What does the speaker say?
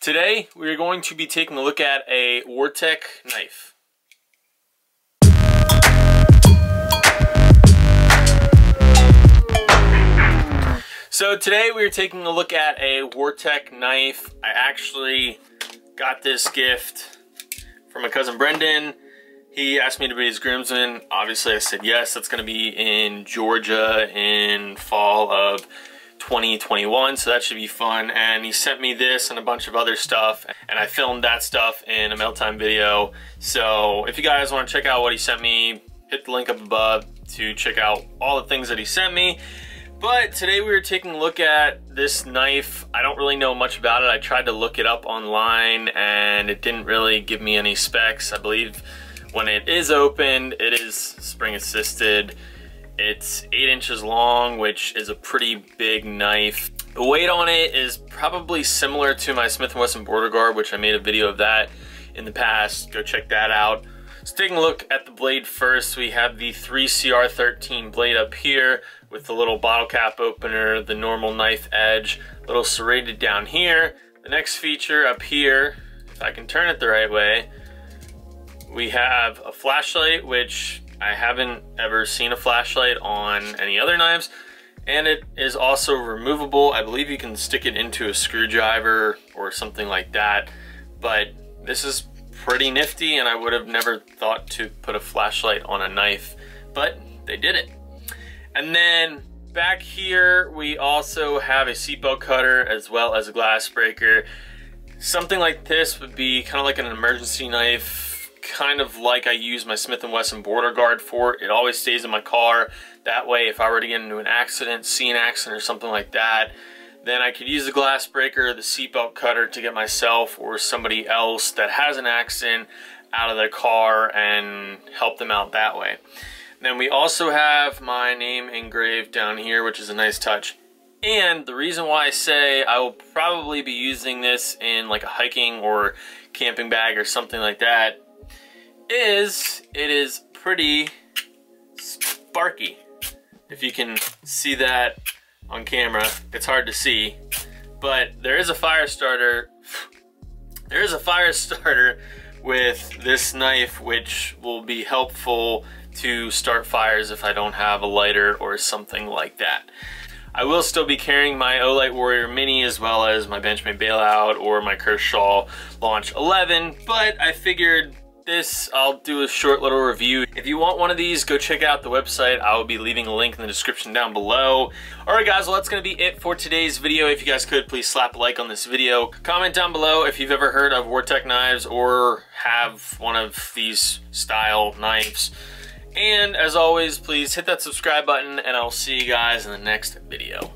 Today, we're going to be taking a look at a Wartech knife. So today we are taking a look at a Wartech knife. I actually got this gift from my cousin Brendan. He asked me to be his groomsman. Obviously I said yes. That's going to be in Georgia in fall of 2021 so that should be fun. And he sent me this and a bunch of other stuff and I filmed that stuff in a mail time video. So if you guys want to check out what he sent me hit the link up above to check out all the things that he sent me. But today we were taking a look at this knife. I don't really know much about it. I tried to look it up online and it didn't really give me any specs. I believe when it is opened it is spring assisted it's eight inches long, which is a pretty big knife. The weight on it is probably similar to my Smith & Wesson Border Guard, which I made a video of that in the past. Go check that out. Taking a look at the blade first, we have the 3CR13 blade up here with the little bottle cap opener, the normal knife edge, little serrated down here. The next feature up here, if I can turn it the right way, we have a flashlight, which I haven't ever seen a flashlight on any other knives and it is also removable. I believe you can stick it into a screwdriver or something like that, but this is pretty nifty and I would have never thought to put a flashlight on a knife, but they did it. And then back here, we also have a seatbelt cutter as well as a glass breaker. Something like this would be kind of like an emergency knife kind of like I use my Smith & Wesson border guard for. It always stays in my car. That way, if I were to get into an accident, see an accident or something like that, then I could use the glass breaker, the seatbelt cutter to get myself or somebody else that has an accident out of their car and help them out that way. Then we also have my name engraved down here, which is a nice touch. And the reason why I say I will probably be using this in like a hiking or camping bag or something like that is it is pretty sparky. If you can see that on camera, it's hard to see, but there is a fire starter. There is a fire starter with this knife which will be helpful to start fires if I don't have a lighter or something like that. I will still be carrying my Olight Warrior Mini as well as my Benchmade Bailout or my Kershaw Launch 11, but I figured this, I'll do a short little review. If you want one of these, go check out the website. I will be leaving a link in the description down below. Alright guys, well that's to be it for today's video. If you guys could, please slap a like on this video. Comment down below if you've ever heard of Wartech knives or have one of these style knives. And as always, please hit that subscribe button and I'll see you guys in the next video.